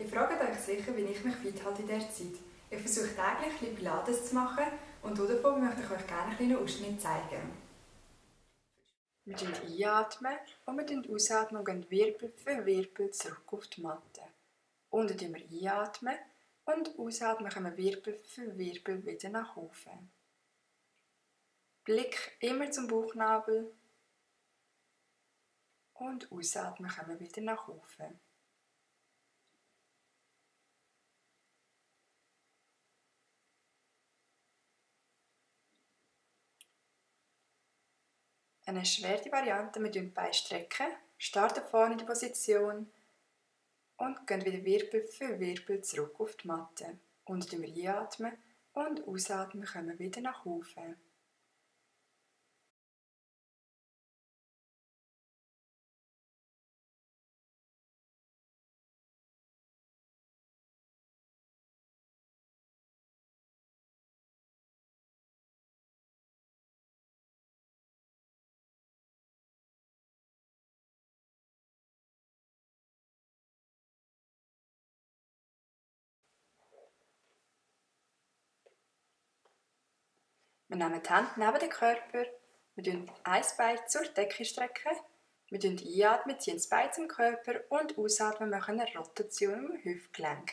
Ihr fragt euch sicher, wie ich mich fit halte in dieser Zeit. Ich versuche täglich ein Pilates zu machen und davon möchte ich euch gerne einen kleinen Ausschnitt zeigen. Wir einatmen und mit der Ausatmung gehen Wirbel für Wirbel zurück auf die Matte. Unten wir einatmen und ausatmen kommen Wirbel für Wirbel wieder nach oben. Blick immer zum Bauchnabel und ausatmen kommen wieder nach oben. Eine schwere Variante mit den Beinen strecken, starten vorne in die Position und gehen wieder Wirbel für Wirbel zurück auf die Matte. Und wir einatmen und ausatmen kommen wieder nach oben. Wir nehmen die Hände neben den Körper, wir strecken ein Bein zur Decke. Strecken. Wir einatmen, ziehen das Bein zum Körper und ausatmen, machen eine Rotation im Hüftgelenk.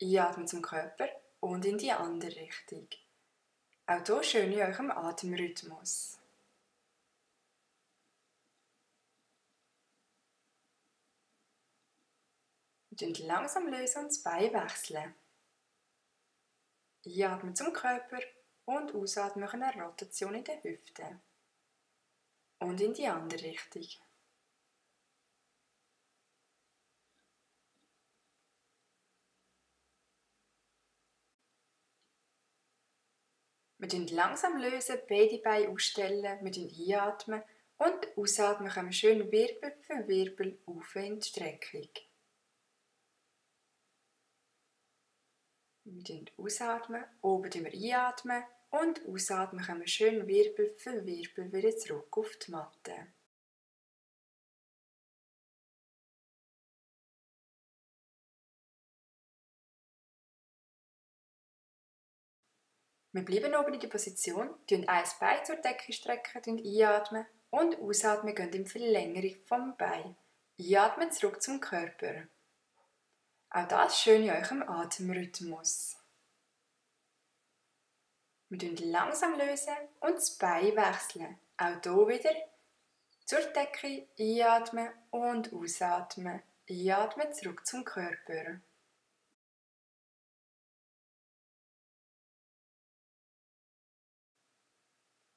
Einatmen zum Körper und in die andere Richtung. Auch hier schön in eurem Atemrhythmus. Wir langsam lösen und das Bein wechseln. Einatmen zum Körper und ausatmen machen eine Rotation in der Hüfte. Und in die andere Richtung. Wir lösen langsam lösen, beide Beine ausstellen, wir einatmen und ausatmen kommen schön Wirbel für Wirbel auf in die Streckung. Wir ausatmen, oben einatmen und ausatmen kommen wir schön Wirbel für Wirbel wieder zurück auf die Matte. Wir bleiben oben in der Position, tun ein Bein zur Decke strecken, einatmen und ausatmen gehen in Verlängerung vom Bein. Einatmen zurück zum Körper. Auch das schön in eurem Atemrhythmus. Wir lösen langsam lösen und das Bein wechseln. Auch hier wieder zur Decke einatmen und ausatmen. Einatmen zurück zum Körper.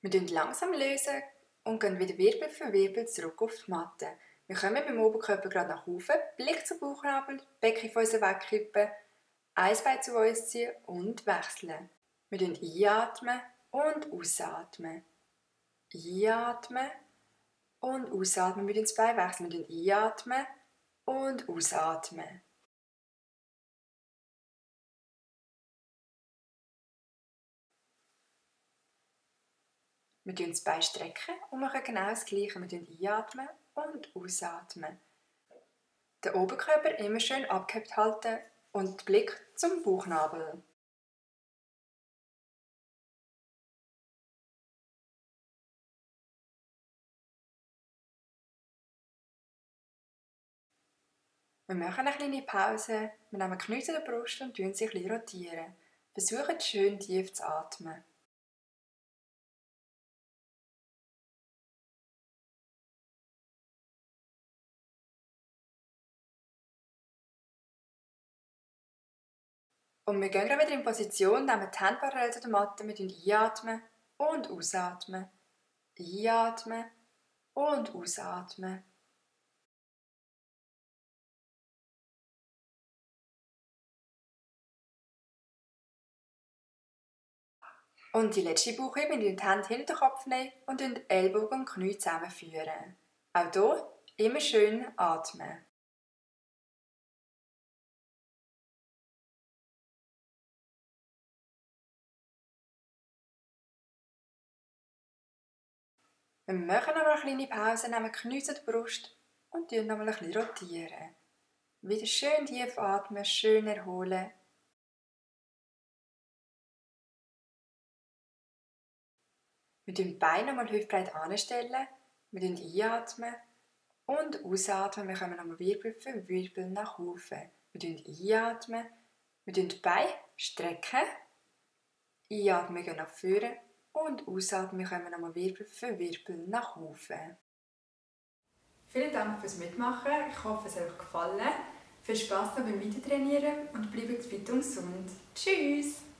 Wir lösen langsam lösen und gehen wieder Wirbel für Wirbel zurück auf die Matte. Wir kommen beim Oberkörper gerade nach oben, Blick zum Bauchnabel, Becken von uns wegkippen, ein Bein zu uns ziehen und wechseln. Wir einatmen und ausatmen. Einatmen und ausatmen. Wir das Bein wechseln. Wir einatmen und ausatmen. Wir das Bein strecken und machen genau das Gleiche. Wir einatmen und ausatmen. Den Oberkörper immer schön abgehebt halten und den Blick zum Bauchnabel. Wir machen eine kleine Pause, wir nehmen Knie zu der Brust und rotieren sich ein rotieren. Versuchen schön tief zu atmen. Und wir gehen wieder in Position, nehmen die Hände parallel zu der Matte, wir einatmen und ausatmen. Einatmen und ausatmen. Und die letzte Bauchübung, die Hände hinter den Kopf nehmen und die Ellbogen und Knie zusammenführen. Auch hier immer schön atmen. Wir machen aber eine kleine Pause, nehmen Knie zur Brust und rotieren nochmal ein bisschen rotieren. Wieder schön tief atmen, schön erholen. Wir tun die Beine nochmal hüftbreit anstellen. Wir einatmen und ausatmen. Wir kommen nochmal Wirbel für Wirbel nach oben. Wir einatmen. Wir die Beine strecken. Einatmen, gehen nach vorne. Und ausatmen, wir kommen nochmal Wirbel für Wirbel nach oben. Vielen Dank fürs Mitmachen. Ich hoffe, es hat euch gefallen. Viel Spaß beim Weitertrainieren und bleibt fit und gesund. Tschüss!